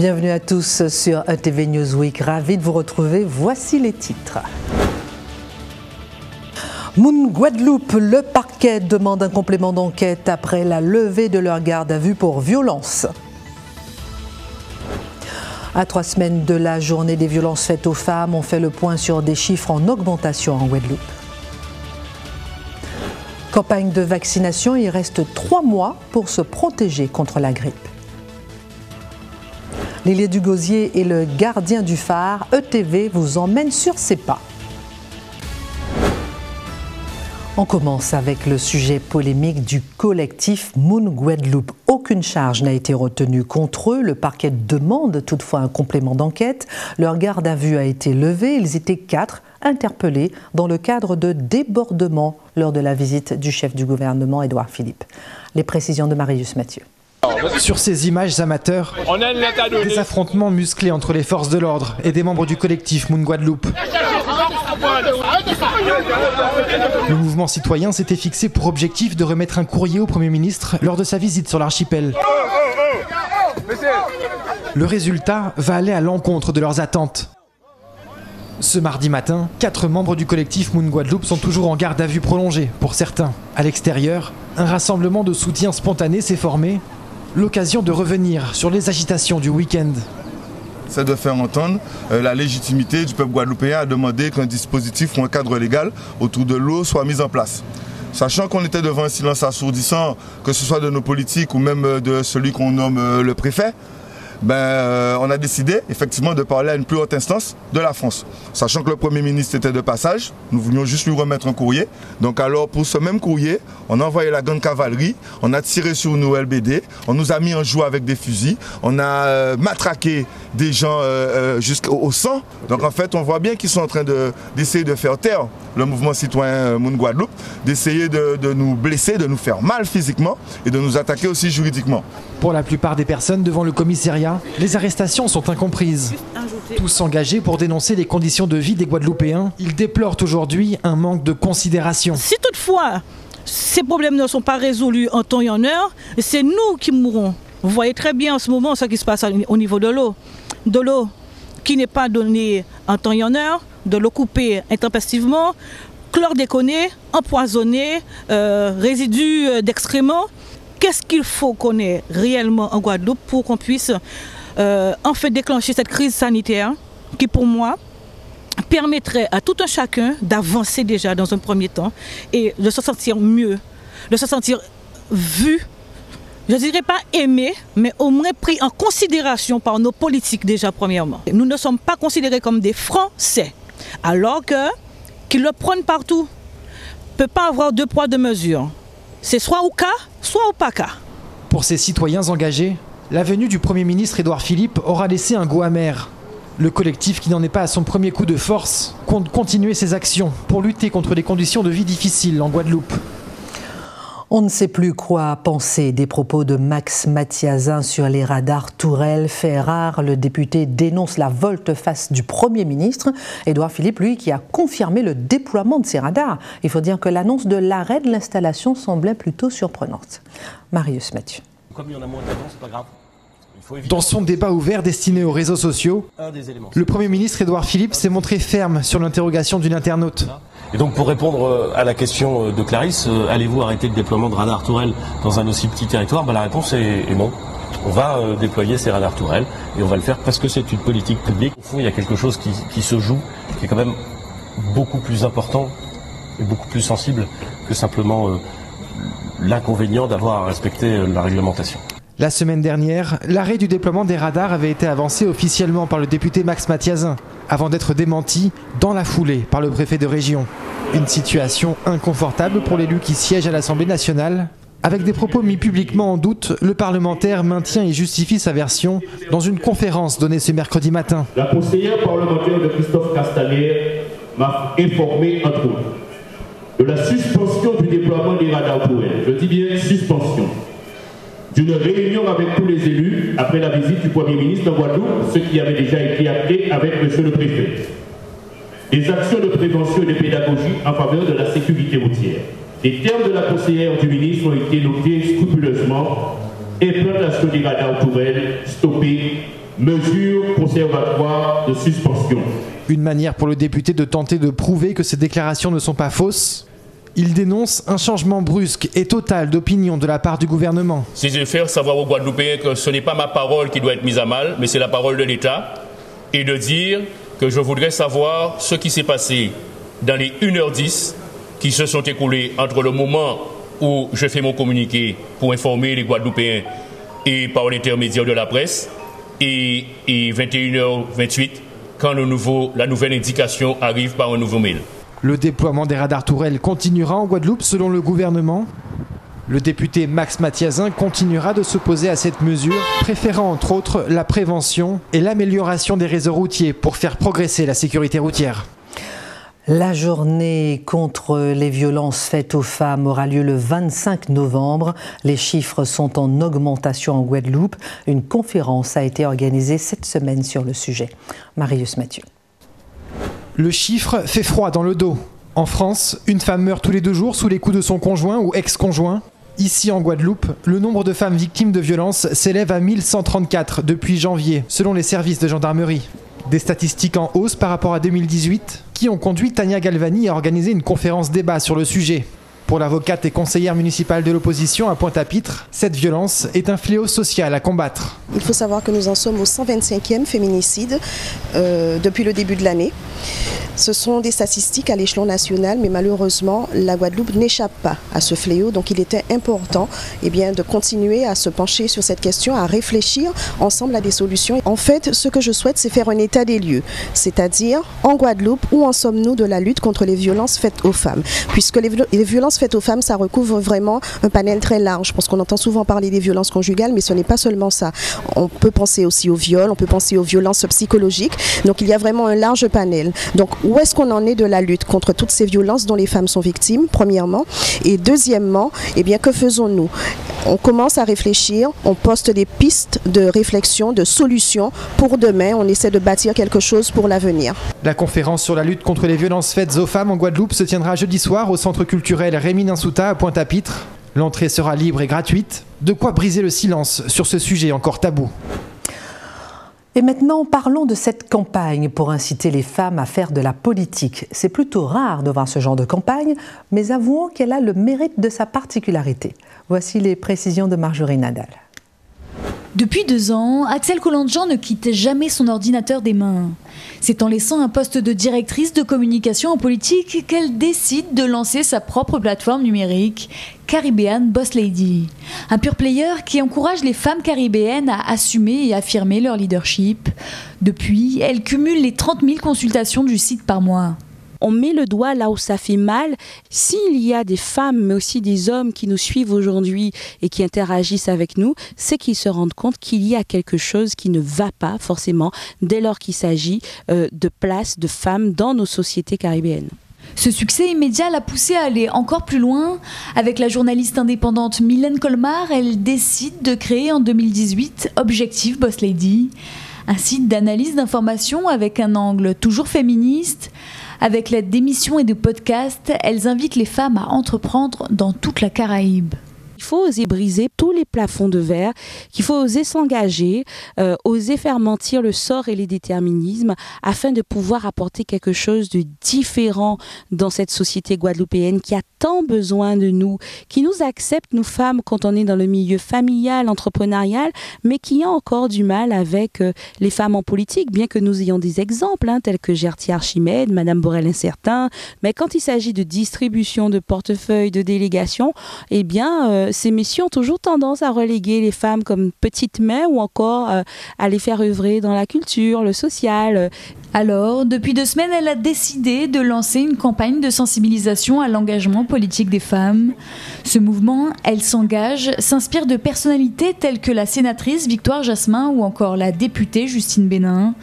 Bienvenue à tous sur ETV Newsweek. Ravi de vous retrouver. Voici les titres. Moon Guadeloupe, le parquet demande un complément d'enquête après la levée de leur garde à vue pour violence. À trois semaines de la journée des violences faites aux femmes, on fait le point sur des chiffres en augmentation en Guadeloupe. Campagne de vaccination, il reste trois mois pour se protéger contre la grippe. Lilier Dugosier est le gardien du phare. ETV vous emmène sur ses pas. On commence avec le sujet polémique du collectif Moon Guadeloupe. Aucune charge n'a été retenue contre eux. Le parquet demande toutefois un complément d'enquête. Leur garde à vue a été levée. Ils étaient quatre interpellés dans le cadre de débordements lors de la visite du chef du gouvernement, Édouard Philippe. Les précisions de Marius Mathieu. Sur ces images amateurs, des affrontements musclés entre les forces de l'ordre et des membres du collectif Moon Guadeloupe. Le mouvement citoyen s'était fixé pour objectif de remettre un courrier au Premier ministre lors de sa visite sur l'archipel. Le résultat va aller à l'encontre de leurs attentes. Ce mardi matin, quatre membres du collectif Moon Guadeloupe sont toujours en garde à vue prolongée pour certains. À l'extérieur, un rassemblement de soutien spontané s'est formé, l'occasion de revenir sur les agitations du week-end c'est de faire entendre euh, la légitimité du peuple guadeloupéen à demander qu'un dispositif ou un cadre légal autour de l'eau soit mis en place. Sachant qu'on était devant un silence assourdissant, que ce soit de nos politiques ou même euh, de celui qu'on nomme euh, le préfet, ben, euh, on a décidé effectivement de parler à une plus haute instance de la France. Sachant que le Premier ministre était de passage, nous voulions juste lui remettre un courrier. Donc alors pour ce même courrier, on a envoyé la grande cavalerie, on a tiré sur nos LBD, on nous a mis en joue avec des fusils, on a euh, matraqué des gens euh, jusqu'au sang. Donc en fait, on voit bien qu'ils sont en train d'essayer de, faire taire le mouvement citoyen Moun Guadeloupe, d'essayer de, de nous blesser, de nous faire mal physiquement et de nous attaquer aussi juridiquement. Pour la plupart des personnes devant le commissariat, les arrestations sont incomprises. Tous engagés pour dénoncer les conditions de vie des Guadeloupéens, ils déplorent aujourd'hui un manque de considération. Si toutefois ces problèmes ne sont pas résolus en temps et en heure, c'est nous qui mourrons. Vous voyez très bien en ce moment ce qui se passe au niveau de l'eau. De l'eau qui n'est pas donnée en temps et en heure, de l'eau coupée intempestivement, chlordéconée, empoisonnée, euh, résidus d'excréments qu'est-ce qu'il faut qu'on ait réellement en Guadeloupe pour qu'on puisse euh, en fait déclencher cette crise sanitaire qui pour moi permettrait à tout un chacun d'avancer déjà dans un premier temps et de se sentir mieux, de se sentir vu, je ne dirais pas aimé, mais au moins pris en considération par nos politiques déjà premièrement. Nous ne sommes pas considérés comme des Français, alors que qu'ils le prennent partout. ne peut pas avoir deux poids, deux mesures. C'est soit au cas, soit au pas. Pour ces citoyens engagés, la venue du Premier ministre Édouard Philippe aura laissé un goût amer. Le collectif, qui n'en est pas à son premier coup de force, compte continuer ses actions pour lutter contre les conditions de vie difficiles en Guadeloupe. On ne sait plus quoi penser des propos de Max Mathiazin sur les radars Tourelle. Fait rare, le député dénonce la volte-face du Premier ministre. Édouard Philippe, lui, qui a confirmé le déploiement de ces radars. Il faut dire que l'annonce de l'arrêt de l'installation semblait plutôt surprenante. Marius Mathieu. Il y en a moins pas grave. Dans son débat ouvert destiné aux réseaux sociaux, le Premier ministre Édouard Philippe s'est montré ferme sur l'interrogation d'une internaute. Et donc pour répondre euh, à la question euh, de Clarisse, euh, allez-vous arrêter le déploiement de radars tourelles dans un aussi petit territoire? Ben, La réponse est, non. On va déployer ces radars tourelles et on va le faire parce que c'est une politique publique. Au fond, il y a quelque chose qui, qui se joue, qui est quand même beaucoup plus important et beaucoup plus sensible que simplement l'inconvénient d'avoir à respecter la réglementation. La semaine dernière, l'arrêt du déploiement des radars avait été avancé officiellement par le député Max Mathiazin, avant d'être démenti dans la foulée par le préfet de région. Une situation inconfortable pour l'élu qui siège à l'Assemblée nationale. Avec des propos mis publiquement en doute, le parlementaire maintient et justifie sa version dans une conférence donnée ce mercredi matin. La conseillère parlementaire de Christophe Castaner m'a informé, entre autres, de la suspension du déploiement des radars pour elle. Je dis bien suspension d'une réunion avec tous les élus après la visite du Premier ministre en Guadeloupe, ce qui avait déjà été acté avec Monsieur le Préfet. Des actions de prévention et de pédagogie en faveur de la sécurité routière. Les termes de la conseillère du ministre ont été notés scrupuleusement. Implantation des radars tourelles stoppée mesure conservatoire de suspension. Une manière pour le député de tenter de prouver que ces déclarations ne sont pas fausses? Il dénonce un changement brusque et total d'opinion de la part du gouvernement. C'est de faire savoir aux Guadeloupéens que ce n'est pas ma parole qui doit être mise à mal, mais c'est la parole de l'État, et de dire que je voudrais savoir ce qui s'est passé dans les 1h10 qui se sont écoulés entre le moment où je fais mon communiqué pour informer les Guadeloupéens et par l'intermédiaire de la presse, et, 21h28 quand la nouvelle indication arrive par un nouveau mail. Le déploiement des radars tourelles continuera en Guadeloupe selon le gouvernement. Le député Max Mathiazin continuera de s'opposer à cette mesure, préférant entre autres la prévention et l'amélioration des réseaux routiers pour faire progresser la sécurité routière. La journée contre les violences faites aux femmes aura lieu le 25 novembre. Les chiffres sont en augmentation en Guadeloupe. Une conférence a été organisée cette semaine sur le sujet. Marius Mathieu. Le chiffre fait froid dans le dos. En France, une femme meurt tous les deux jours sous les coups de son conjoint ou ex-conjoint. Ici en Guadeloupe, le nombre de femmes victimes de violences s'élève à 1134 depuis janvier, selon les services de gendarmerie. Des statistiques en hausse par rapport à 2018 qui ont conduit Tania Galvani à organiser une conférence débat sur le sujet. Pour l'avocate et conseillère municipale de l'opposition à Pointe-à-Pitre, cette violence est un fléau social à combattre. Il faut savoir que nous en sommes au 125e féminicide euh, depuis le début de l'année. Ce sont des statistiques à l'échelon national, mais malheureusement, la Guadeloupe n'échappe pas à ce fléau. Donc il était important eh bien, de continuer à se pencher sur cette question, à réfléchir ensemble à des solutions. En fait, ce que je souhaite, c'est faire un état des lieux, c'est-à-dire en Guadeloupe, où en sommes-nous de la lutte contre les violences faites aux femmes? Puisque les, violences faites aux femmes, ça recouvre vraiment un panel très large. Parce qu'on entend souvent parler des violences conjugales, mais ce n'est pas seulement ça. On peut penser aussi au viol, on peut penser aux violences psychologiques. Donc il y a vraiment un large panel. Donc où est-ce qu'on en est de la lutte contre toutes ces violences dont les femmes sont victimes, premièrement? Et deuxièmement, eh bien, que faisons-nous? On commence à réfléchir, on poste des pistes de réflexion, de solutions pour demain. On essaie de bâtir quelque chose pour l'avenir. La conférence sur la lutte contre les violences faites aux femmes en Guadeloupe se tiendra jeudi soir au centre culturel Rémi Ninsouta à Pointe-à-Pitre. L'entrée sera libre et gratuite. De quoi briser le silence sur ce sujet encore tabou? Et maintenant, parlons de cette campagne pour inciter les femmes à faire de la politique. C'est plutôt rare de voir ce genre de campagne, mais avouons qu'elle a le mérite de sa particularité. Voici les précisions de Marjorie Nadal. Depuis deux ans, Axel Collandjean ne quitte jamais son ordinateur des mains. C'est en laissant un poste de directrice de communication en politique qu'elle décide de lancer sa propre plateforme numérique, Caribbean Boss Lady. Un pur player qui encourage les femmes caribéennes à assumer et affirmer leur leadership. Depuis, elle cumule les 30 000 consultations du site par mois on met le doigt là où ça fait mal. S'il y a des femmes, mais aussi des hommes qui nous suivent aujourd'hui et qui interagissent avec nous, c'est qu'ils se rendent compte qu'il y a quelque chose qui ne va pas forcément dès lors qu'il s'agit euh, de place de femmes dans nos sociétés caribéennes. Ce succès immédiat l'a poussée à aller encore plus loin. Avec la journaliste indépendante Mylène Colmar, elle décide de créer en 2018 Objectif Boss Lady, un site d'analyse d'informations avec un angle toujours féministe, avec l'aide d'émissions et de podcasts, elles invitent les femmes à entreprendre dans toute la Caraïbe. Il faut oser briser tous les plafonds de verre, qu'il faut oser s'engager, euh, oser faire mentir le sort et les déterminismes afin de pouvoir apporter quelque chose de différent dans cette société guadeloupéenne qui a tant besoin de nous, qui nous accepte, nous femmes, quand on est dans le milieu familial, entrepreneurial, mais qui a encore du mal avec euh, les femmes en politique, bien que nous ayons des exemples, hein, tels que Gertie Archimède, Madame Borel Incertain, mais quand il s'agit de distribution de portefeuilles, de délégation, eh bien, euh, ces messieurs ont toujours tendance à reléguer les femmes comme petites mains ou encore euh, à les faire œuvrer dans la culture, le social. Alors, depuis deux semaines, elle a décidé de lancer une campagne de sensibilisation à l'engagement politique des femmes. Ce mouvement, Elle s'engage, s'inspire de personnalités telles que la sénatrice Victoire Jasmin ou encore la députée Justine Bénin.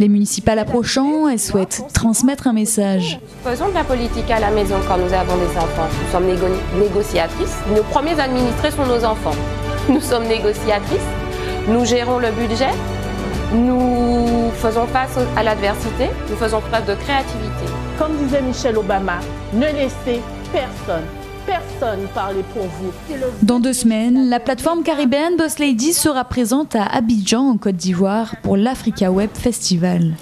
Les municipales approchant, elle souhaite transmettre un message. Faisons de la politique à la maison quand nous avons des enfants. Nous sommes négociatrices. Nos premiers administrés sont nos enfants. Nous sommes négociatrices. Nous gérons le budget. Nous faisons face à l'adversité. Nous faisons preuve de créativité. Comme disait Michelle Obama, ne laissez personne personne parler pour vous. Dans deux semaines, la plateforme caribéenne Boss Lady sera présente à Abidjan, en Côte d'Ivoire, pour l'Africa Web Festival.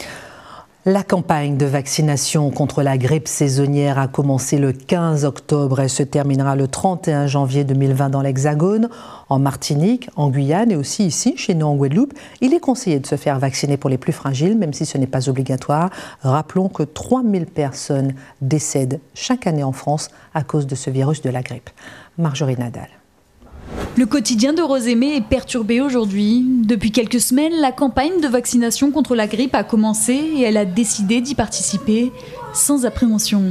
La campagne de vaccination contre la grippe saisonnière a commencé le 15 octobre et se terminera le 31 janvier 2020 dans l'Hexagone, en Martinique, en Guyane et aussi ici, chez nous en Guadeloupe. Il est conseillé de se faire vacciner pour les plus fragiles, même si ce n'est pas obligatoire. Rappelons que 3000 personnes décèdent chaque année en France à cause de ce virus de la grippe. Marjorie Nadal. Le quotidien de Rosémé est perturbé aujourd'hui. Depuis quelques semaines, la campagne de vaccination contre la grippe a commencé et elle a décidé d'y participer sans appréhension.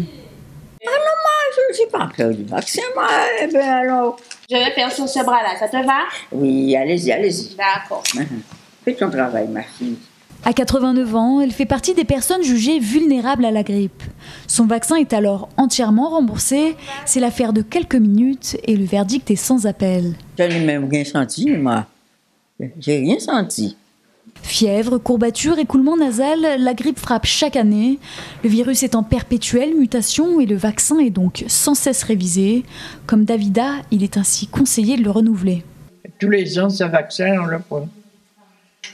Ah non, moi, je ne suis pas faire du vaccin, moi. Eh ben alors. Je vais faire sur ce bras-là, ça te va? Oui, allez-y, allez-y. D'accord. Fais ton travail, ma fille. À 89 ans, elle fait partie des personnes jugées vulnérables à la grippe. Son vaccin est alors entièrement remboursé. C'est l'affaire de quelques minutes et le verdict est sans appel. Je n'ai même rien senti, moi. J'ai rien senti. Fièvre, courbature, écoulement nasal, la grippe frappe chaque année. Le virus est en perpétuelle mutation et le vaccin est donc sans cesse révisé. Comme Davida, il est ainsi conseillé de le renouveler. Tous les ans, ce vaccin, on le prend.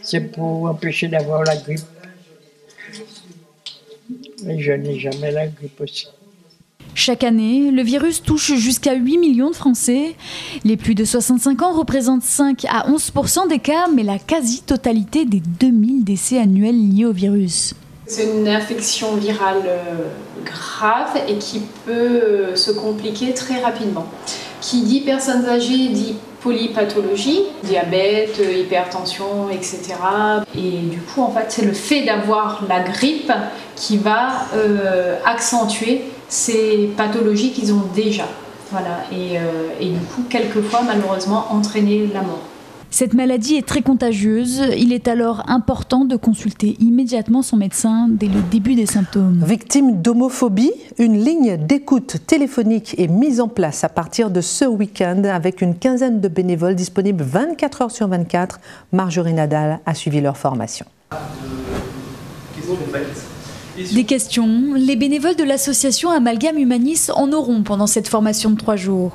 C'est pour empêcher d'avoir la grippe. Mais je n'ai jamais la grippe aussi. Chaque année, le virus touche jusqu'à 8 millions de Français. Les plus de 65 ans représentent 5 à 11% des cas, mais la quasi-totalité des 2000 décès annuels liés au virus. C'est une infection virale euh, grave et qui peut euh, se compliquer très rapidement. Qui dit personnes âgées dit polypathologie, diabète, hypertension, etc. Et du coup, en fait, c'est le fait d'avoir la grippe qui va euh, accentuer ces pathologies qu'ils ont déjà. Voilà. Et, euh, et du coup, quelquefois, malheureusement, entraîner la mort. Cette maladie est très contagieuse. Il est alors important de consulter immédiatement son médecin dès le début des symptômes. Victime d'homophobie, une ligne d'écoute téléphonique est mise en place à partir de ce week-end avec une quinzaine de bénévoles disponibles 24 heures sur 24. Marjorie Nadal a suivi leur formation. Des questions, les bénévoles de l'association Amalgame Humanis en auront pendant cette formation de trois jours.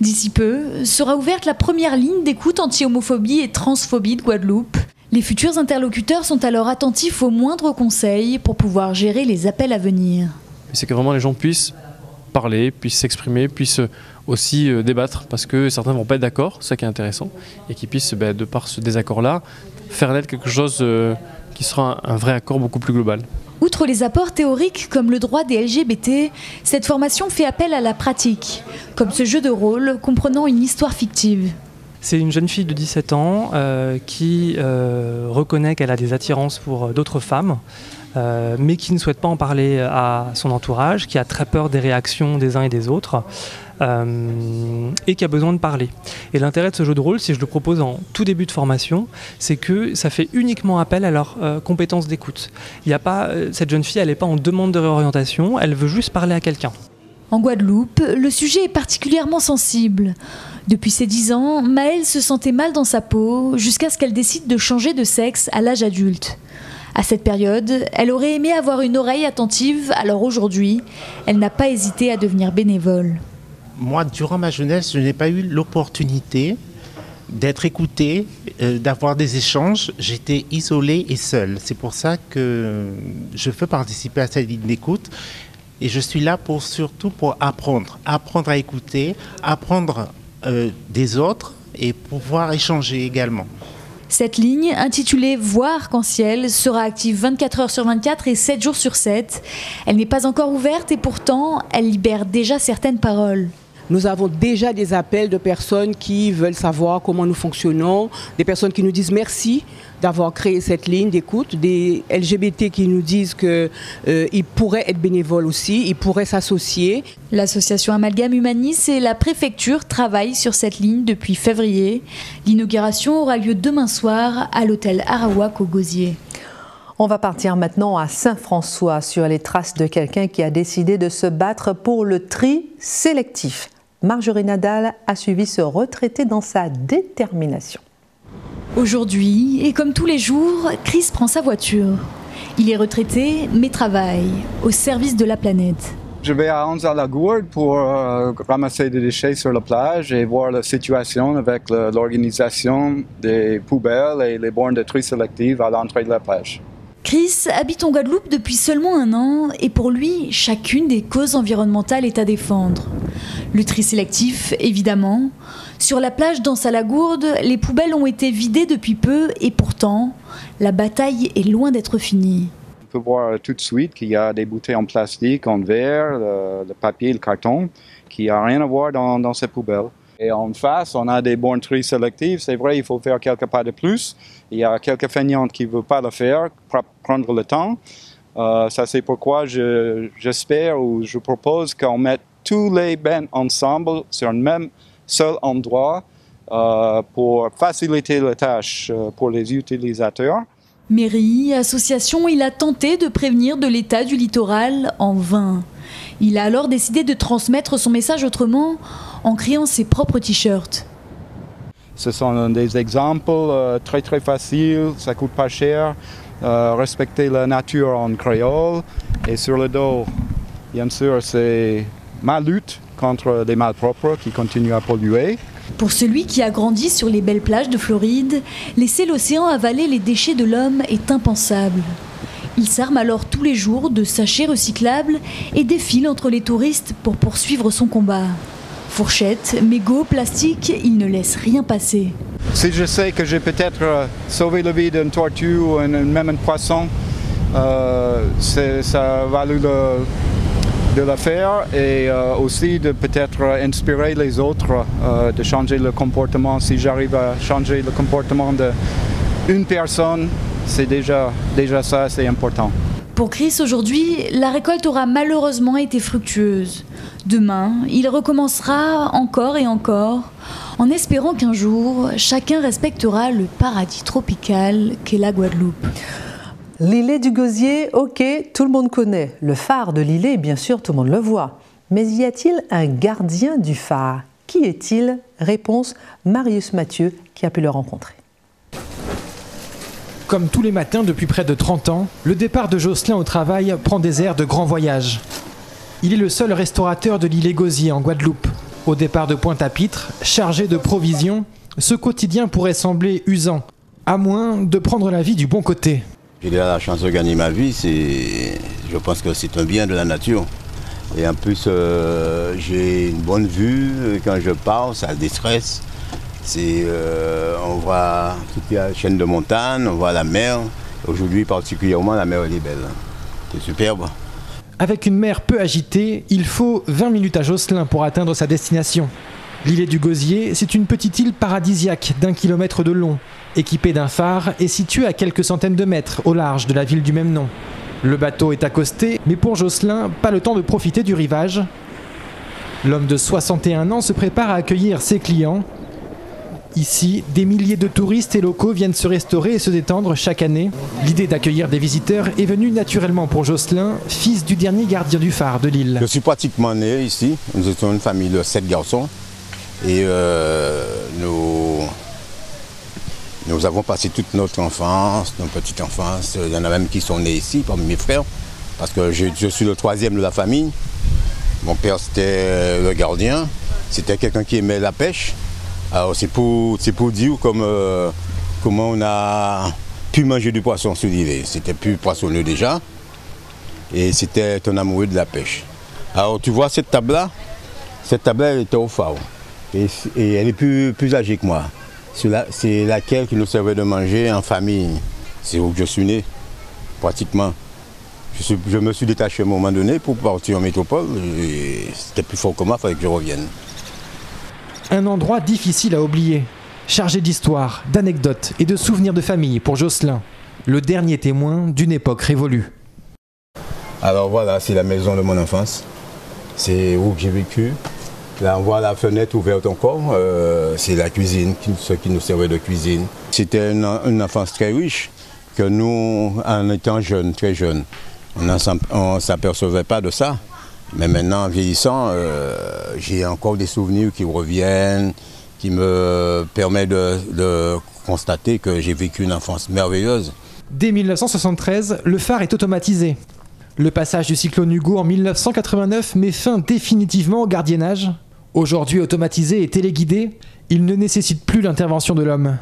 D'ici peu, sera ouverte la première ligne d'écoute anti-homophobie et transphobie de Guadeloupe. Les futurs interlocuteurs sont alors attentifs aux moindres conseils pour pouvoir gérer les appels à venir. C'est que vraiment les gens puissent parler, puissent s'exprimer, puissent aussi euh, débattre, parce que certains ne vont pas être d'accord, c'est ça qui est intéressant, et qu'ils puissent, bah, de par ce désaccord-là, faire naître quelque chose euh, qui sera un vrai accord beaucoup plus global. Outre les apports théoriques comme le droit des LGBT, cette formation fait appel à la pratique, comme ce jeu de rôle comprenant une histoire fictive. C'est une jeune fille de 17 ans euh, qui euh, reconnaît qu'elle a des attirances pour euh, d'autres femmes, mais qui ne souhaite pas en parler à son entourage, qui a très peur des réactions des uns et des autres. Euh, et qui a besoin de parler. Et l'intérêt de ce jeu de rôle, si je le propose en tout début de formation, c'est que ça fait uniquement appel à leurs euh, compétences d'écoute. Il a pas, euh, cette jeune fille, elle n'est pas en demande de réorientation, elle veut juste parler à quelqu'un. En Guadeloupe, le sujet est particulièrement sensible. Depuis ses 10 ans, Maëlle se sentait mal dans sa peau jusqu'à ce qu'elle décide de changer de sexe à l'âge adulte. À cette période, elle aurait aimé avoir une oreille attentive, alors aujourd'hui, elle n'a pas hésité à devenir bénévole. Moi, durant ma jeunesse, je n'ai pas eu l'opportunité d'être écouté, euh, d'avoir des échanges. J'étais isolé et seul. C'est pour ça que je veux participer à cette ligne d'écoute. Et je suis là pour surtout pour apprendre, apprendre à écouter, apprendre euh, des autres et pouvoir échanger également. Cette ligne, intitulée Voix arc-en-ciel, sera active 24 heures sur 24 et 7 jours sur 7. Elle n'est pas encore ouverte et pourtant, elle libère déjà certaines paroles. Nous avons déjà des appels de personnes qui veulent savoir comment nous fonctionnons, des personnes qui nous disent merci d'avoir créé cette ligne d'écoute, des LGBT qui nous disent qu'ils euh, pourraient être bénévoles aussi, ils pourraient s'associer. L'association Amalgame Humanis et la préfecture travaillent sur cette ligne depuis février. L'inauguration aura lieu demain soir à l'hôtel Arawak au Gosier. On va partir maintenant à Saint-François sur les traces de quelqu'un qui a décidé de se battre pour le tri sélectif. Marjorie Nadal a suivi ce retraité dans sa détermination. Aujourd'hui, et comme tous les jours, Chris prend sa voiture. Il est retraité, mais travaille au service de la planète. Je vais à Anse à la Gourde pour euh, ramasser des déchets sur la plage et voir la situation avec l'organisation des poubelles et les bornes de tri sélectives à l'entrée de la plage. Chris habite en Guadeloupe depuis seulement un an et pour lui, chacune des causes environnementales est à défendre. Le tri sélectif, évidemment. Sur la plage d'Anse-à-la-Gourde, les poubelles ont été vidées depuis peu et pourtant, la bataille est loin d'être finie peut voir tout de suite qu'il y a des bouteilles en plastique, en verre, le, papier, le carton, qui n'a rien à voir dans, dans, ces poubelles. Et en face, on a des bornes tri sélectives. C'est vrai, il faut faire quelques pas de plus. Il y a quelques feignantes qui ne veulent pas le faire, prendre le temps. Euh, ça, c'est pourquoi j'espère ou je propose qu'on mette tous les bennes ensemble sur un même seul endroit euh, pour faciliter la tâche euh, pour les utilisateurs. Mairie, association, il a tenté de prévenir de l'état du littoral en vain. Il a alors décidé de transmettre son message autrement en créant ses propres t-shirts. Ce sont des exemples euh, très très faciles, ça coûte pas cher. Euh, respecter la nature en créole. Et sur le dos, bien sûr, c'est ma lutte contre les malpropres qui continuent à polluer. Pour celui qui a grandi sur les belles plages de Floride, laisser l'océan avaler les déchets de l'homme est impensable. Il s'arme alors tous les jours de sachets recyclables et défile entre les touristes pour poursuivre son combat. Fourchette, mégots, plastique, il ne laisse rien passer. Si je sais que j'ai peut-être euh, sauvé la vie d'une tortue ou même un poisson, euh, ça le, de le faire et euh, aussi de peut-être inspirer les autres de changer le comportement. Si j'arrive à changer le comportement d'une personne, c'est déjà, déjà ça, c'est important. Pour Chris, aujourd'hui, la récolte aura malheureusement été fructueuse. Demain, il recommencera encore et encore, en espérant qu'un jour, chacun respectera le paradis tropical qu'est la Guadeloupe. L'îlet du Gosier, ok, tout le monde connaît. Le phare de l'îlet, bien sûr, tout le monde le voit. Mais y a-t-il un gardien du phare? Qui est-il? Réponse Marius Mathieu, qui a pu le rencontrer. Comme tous les matins depuis près de 30 ans, le départ de Jocelyn au travail prend des airs de grand voyage. Il est le seul restaurateur de l'îlet Gosier en Guadeloupe. Au départ de Pointe-à-Pitre, chargé de provisions, ce quotidien pourrait sembler usant, à moins de prendre la vie du bon côté. J'ai la chance de gagner ma vie, je pense que c'est un bien de la nature. Et en plus, euh, j'ai une bonne vue quand je pars, ça déstresse. Euh, on voit toute la chaîne de montagne, on voit la mer. Aujourd'hui particulièrement, la mer est belle. C'est superbe. Avec une mer peu agitée, il faut 20 minutes à Josselin pour atteindre sa destination. L'île du Gosier, c'est une petite île paradisiaque d'un kilomètre de long, équipée d'un phare et située à quelques centaines de mètres au large de la ville du même nom. Le bateau est accosté, mais pour Jocelyn, pas le temps de profiter du rivage. L'homme de 61 ans se prépare à accueillir ses clients. Ici, des milliers de touristes et locaux viennent se restaurer et se détendre chaque année. L'idée d'accueillir des visiteurs est venue naturellement pour Jocelyn, fils du dernier gardien du phare de l'île. Je suis pratiquement né ici. Nous étions une famille de sept garçons. Et euh, nous, nous avons passé toute notre enfance, notre petite enfance. Il y en a même qui sont nés ici, parmi mes frères, parce que je, suis le troisième de la famille. Mon père, c'était le gardien. C'était quelqu'un qui aimait la pêche. Alors, c'est pour, pour dire comme, euh, comment on a pu manger du poisson sur l'île. C'était plus poissonneux déjà. Et c'était un amoureux de la pêche. Alors, tu vois cette table-là? Cette table-là, était au phare et, elle est plus, plus âgée que moi. C'est laquelle qui nous servait de manger en famille. C'est où je suis né, pratiquement. Je, me suis détaché à un moment donné pour partir en métropole. C'était plus fort que moi, il fallait que je revienne. Un endroit difficile à oublier, chargé d'histoire, d'anecdotes et de souvenirs de famille pour Jocelyn, le dernier témoin d'une époque révolue. Alors voilà, c'est la maison de mon enfance. C'est où j'ai vécu. Là, on voit la fenêtre ouverte encore. Euh, c'est la cuisine, ce qui nous servait de cuisine. C'était une, enfance très riche que nous, en étant jeunes, très jeunes, on ne s'apercevait pas de ça. Mais maintenant, en vieillissant, euh, j'ai encore des souvenirs qui reviennent, qui me permettent de, de constater que j'ai vécu une enfance merveilleuse. Dès 1973, le phare est automatisé. Le passage du cyclone Hugo en 1989 met fin définitivement au gardiennage. Aujourd'hui automatisé et téléguidé, il ne nécessite plus l'intervention de l'homme.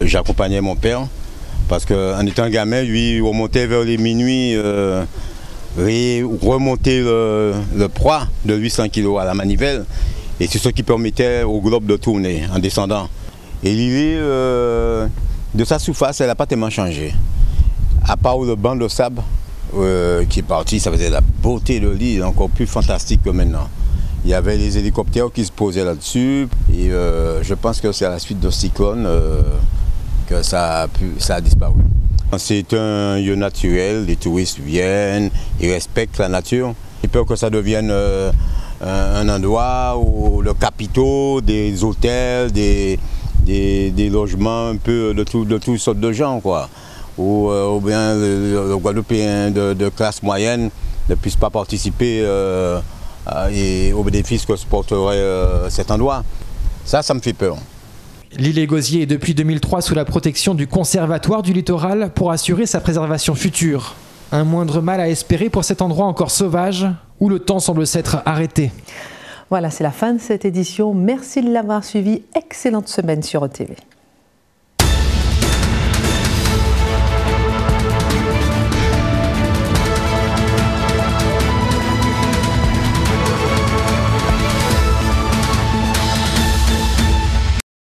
J'accompagnais mon père parce qu'en étant gamin, lui, remontait vers les minuit, euh, remonter le, le, poids de 800 kg à la manivelle. Et c'est ce qui permettait au globe de tourner en descendant. Et l'idée euh, de sa surface, elle n'a pas tellement changé. À part le banc de sable euh, qui est parti, ça faisait la beauté de l'île, encore plus fantastique que maintenant. Il y avait les hélicoptères qui se posaient là-dessus. Et euh, je pense que c'est à la suite de cyclone que ça a, pu, ça a disparu. C'est un lieu naturel, les touristes viennent, ils respectent la nature. J'ai peur que ça devienne euh, un endroit où le capitaux, des hôtels, des, logements peu de, tout, de toutes sortes de gens, quoi. Ou, euh, bien le, le Guadeloupéen de, classe moyenne ne puisse pas participer euh, et au bénéfice que se porterait cet endroit. Ça, ça me fait peur. L'île Gosier est depuis 2003 sous la protection du Conservatoire du littoral pour assurer sa préservation future. Un moindre mal à espérer pour cet endroit encore sauvage où le temps semble s'être arrêté. Voilà, c'est la fin de cette édition. Merci de l'avoir suivi. Excellente semaine sur OTV.